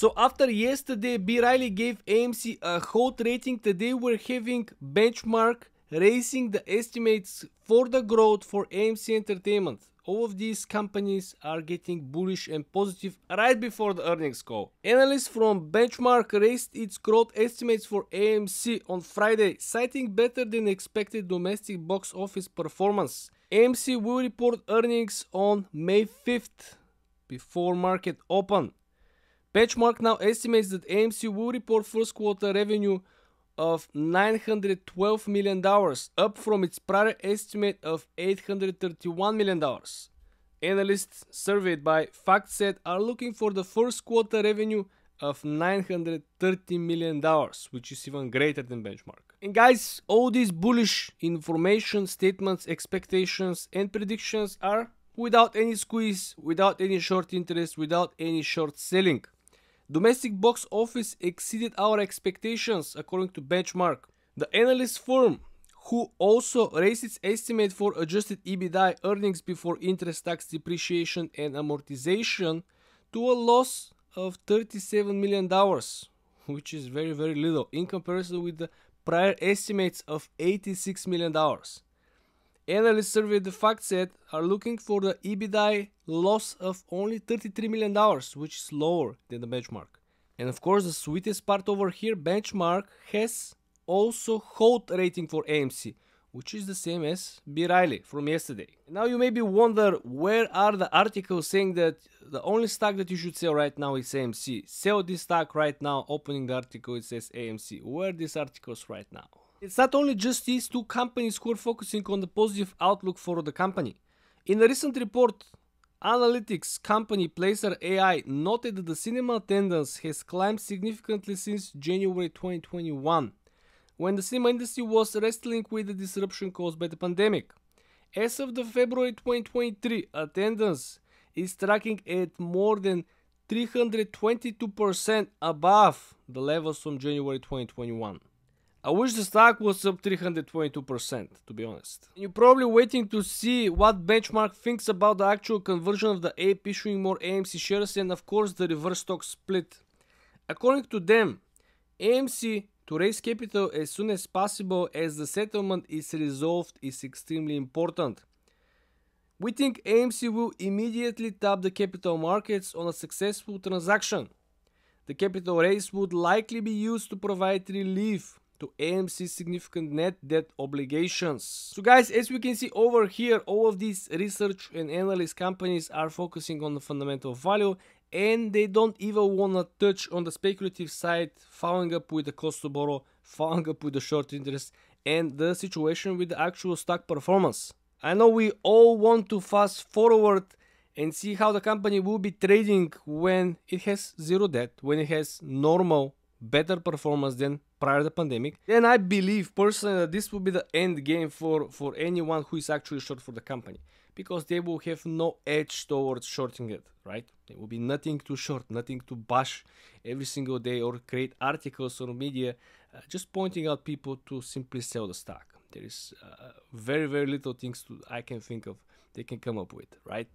So after yesterday, B. Riley gave AMC a hot rating. Today we're having benchmark raising the estimates for the growth for AMC Entertainment. All of these companies are getting bullish and positive right before the earnings call. Analysts from Benchmark raised its growth estimates for AMC on Friday, citing better than expected domestic box office performance. AMC will report earnings on May 5th before market open. Benchmark now estimates that AMC will report first quarter revenue of $912 million, up from its prior estimate of $831 million. Analysts surveyed by FactSet are looking for the first quarter revenue of $930 million, which is even greater than benchmark. And guys, all these bullish information, statements, expectations, and predictions are without any squeeze, without any short interest, without any short selling. Domestic box office exceeded our expectations according to Benchmark. The analyst firm, who also raised its estimate for adjusted EBITDA earnings before interest, tax, depreciation, and amortization to a loss of $37 million, which is very, very little in comparison with the prior estimates of $86 million. Analysts surveyed the fact FactSet are looking for the EBITDA loss of only $33 million, which is lower than the benchmark. And of course, the sweetest part over here, benchmark has also hold rating for AMC, which is the same as B. Riley from yesterday. Now you maybe wonder where are the articles saying that the only stock that you should sell right now is AMC. Sell this stock right now, opening the article it says AMC. Where are these articles right now? It's not only just these two companies who are focusing on the positive outlook for the company. In a recent report, analytics company Placer AI noted that the cinema attendance has climbed significantly since January 2021, when the cinema industry was wrestling with the disruption caused by the pandemic. As of the February 2023, attendance is tracking at more than 322% above the levels from January 2021. I wish the stock was up 322%, to be honest. You're probably waiting to see what Benchmark thinks about the actual conversion of the ape issuing more AMC shares and, of course, the reverse stock split. According to them, AMC to raise capital as soon as possible as the settlement is resolved is extremely important. We think AMC will immediately tap the capital markets on a successful transaction. The capital raise would likely be used to provide relief to AMC's significant net debt obligations. So guys, as we can see over here, all of these research and analyst companies are focusing on the fundamental value and they don't even want to touch on the speculative side, following up with the cost to borrow, following up with the short interest and the situation with the actual stock performance. I know we all want to fast forward and see how the company will be trading when it has zero debt, when it has normal better performance than prior to the pandemic. And I believe personally that this will be the end game for, for anyone who is actually short for the company because they will have no edge towards shorting it, right? There will be nothing to short, nothing to bash every single day or create articles or media uh, just pointing out people to simply sell the stock. There is uh, very, very little things to, I can think of they can come up with, right?